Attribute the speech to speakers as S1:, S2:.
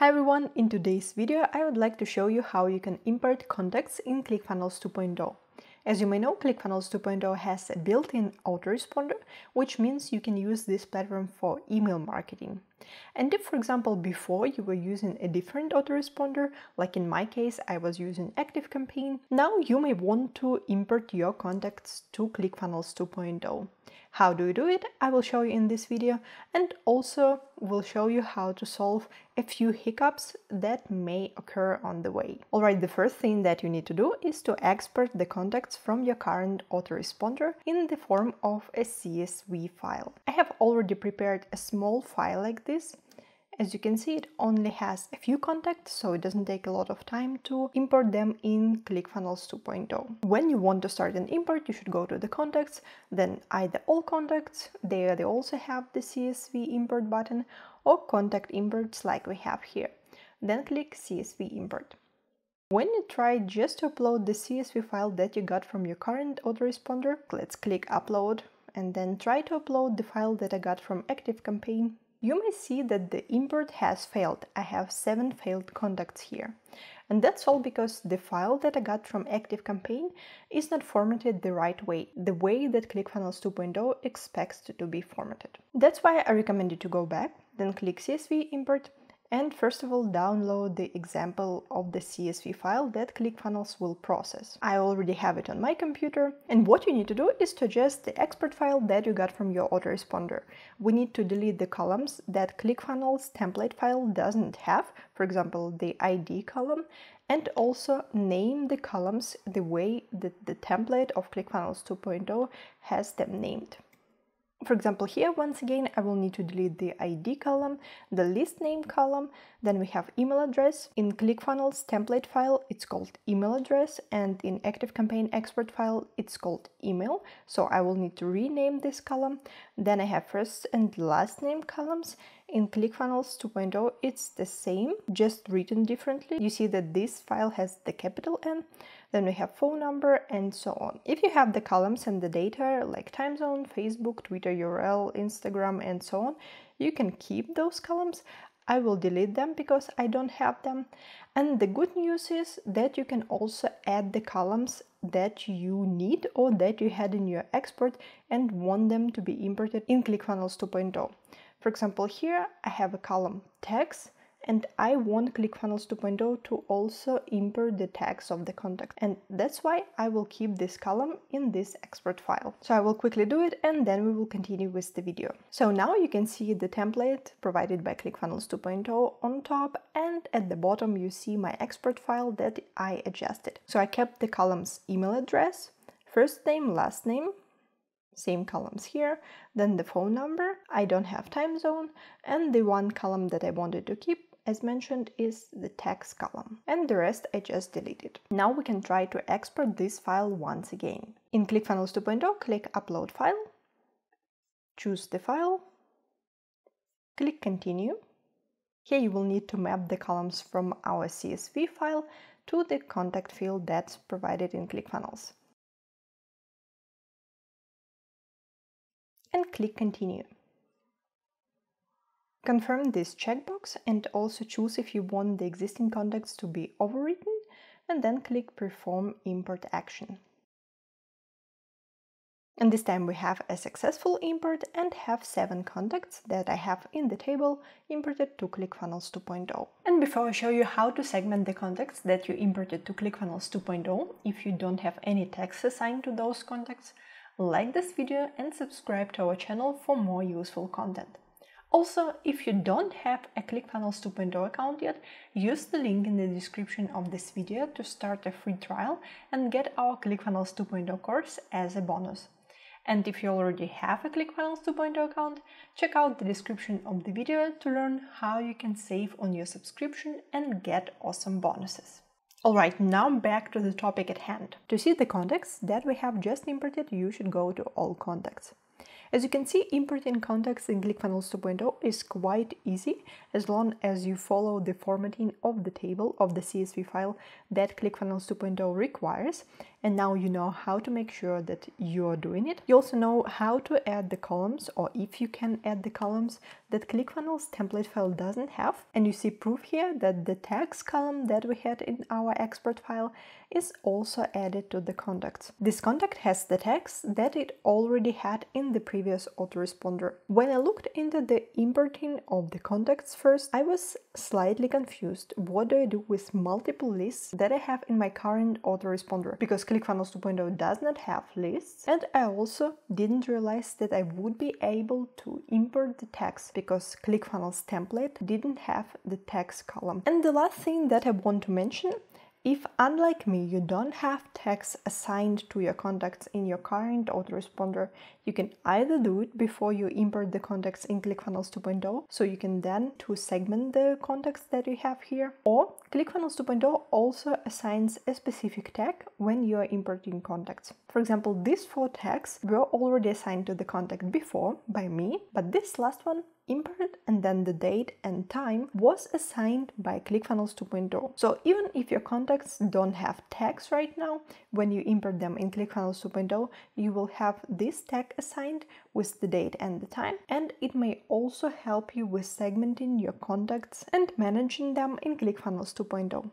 S1: Hi everyone, in today's video I would like to show you how you can import contacts in ClickFunnels 2.0. As you may know, ClickFunnels 2.0 has a built-in autoresponder, which means you can use this platform for email marketing. And if, for example, before you were using a different autoresponder, like in my case, I was using ActiveCampaign, now you may want to import your contacts to ClickFunnels 2.0. How do you do it? I will show you in this video and also will show you how to solve a few hiccups that may occur on the way. Alright, the first thing that you need to do is to export the contacts from your current autoresponder in the form of a CSV file. I have already prepared a small file like this as you can see, it only has a few contacts, so it doesn't take a lot of time to import them in ClickFunnels 2.0. When you want to start an import, you should go to the contacts, then either all contacts, there they also have the CSV import button, or contact imports like we have here. Then click CSV import. When you try just to upload the CSV file that you got from your current autoresponder, let's click upload and then try to upload the file that I got from ActiveCampaign you may see that the import has failed. I have seven failed contacts here. And that's all because the file that I got from ActiveCampaign is not formatted the right way, the way that ClickFunnels 2.0 expects to be formatted. That's why I recommend you to go back, then click CSV import and first of all download the example of the CSV file that ClickFunnels will process. I already have it on my computer and what you need to do is to adjust the export file that you got from your autoresponder. We need to delete the columns that ClickFunnels template file doesn't have, for example the ID column, and also name the columns the way that the template of ClickFunnels 2.0 has them named. For example, here, once again, I will need to delete the ID column, the list name column, then we have email address. In ClickFunnels template file, it's called email address, and in ActiveCampaign export file, it's called email. So I will need to rename this column. Then I have first and last name columns. In ClickFunnels 2.0, it's the same, just written differently. You see that this file has the capital N. Then we have phone number and so on. If you have the columns and the data like time zone, Facebook, Twitter URL, Instagram and so on, you can keep those columns. I will delete them because I don't have them. And the good news is that you can also add the columns that you need or that you had in your export and want them to be imported in ClickFunnels 2.0. For example, here I have a column text and I want ClickFunnels 2.0 to also import the tags of the contact and that's why I will keep this column in this export file. So I will quickly do it and then we will continue with the video. So now you can see the template provided by ClickFunnels 2.0 on top and at the bottom you see my export file that I adjusted. So I kept the columns email address, first name, last name, same columns here, then the phone number, I don't have time zone, and the one column that I wanted to keep as mentioned, is the tags column, and the rest I just deleted. Now we can try to export this file once again. In ClickFunnels 2.0, click Upload File, choose the file, click Continue. Here you will need to map the columns from our CSV file to the contact field that's provided in ClickFunnels. And click Continue. Confirm this checkbox and also choose if you want the existing contacts to be overwritten and then click Perform Import Action. And this time we have a successful import and have 7 contacts that I have in the table imported to ClickFunnels 2.0. And before I show you how to segment the contacts that you imported to ClickFunnels 2.0, if you don't have any tags assigned to those contacts, like this video and subscribe to our channel for more useful content. Also, if you don't have a ClickFunnels 2.0 account yet, use the link in the description of this video to start a free trial and get our ClickFunnels 2.0 course as a bonus. And if you already have a ClickFunnels 2.0 account, check out the description of the video to learn how you can save on your subscription and get awesome bonuses. Alright, now back to the topic at hand. To see the contacts that we have just imported, you should go to All Contacts. As you can see, importing contacts in ClickFunnels 2.0 is quite easy as long as you follow the formatting of the table of the CSV file that ClickFunnels 2.0 requires. And now you know how to make sure that you're doing it. You also know how to add the columns or if you can add the columns that ClickFunnels template file doesn't have. And you see proof here that the tags column that we had in our export file is also added to the contacts. This contact has the tags that it already had in the previous autoresponder. When I looked into the importing of the contacts first, I was slightly confused. What do I do with multiple lists that I have in my current autoresponder? Because ClickFunnels 2.0 does not have lists. And I also didn't realize that I would be able to import the tags because ClickFunnels template didn't have the tags column. And the last thing that I want to mention if, unlike me, you don't have tags assigned to your contacts in your current autoresponder, you can either do it before you import the contacts in ClickFunnels 2.0, so you can then to segment the contacts that you have here, or ClickFunnels 2.0 also assigns a specific tag when you are importing contacts. For example, these four tags were already assigned to the contact before by me, but this last one import and then the date and time was assigned by ClickFunnels 2.0. So even if your contacts don't have tags right now, when you import them in ClickFunnels 2.0, you will have this tag assigned with the date and the time, and it may also help you with segmenting your contacts and managing them in ClickFunnels 2.0.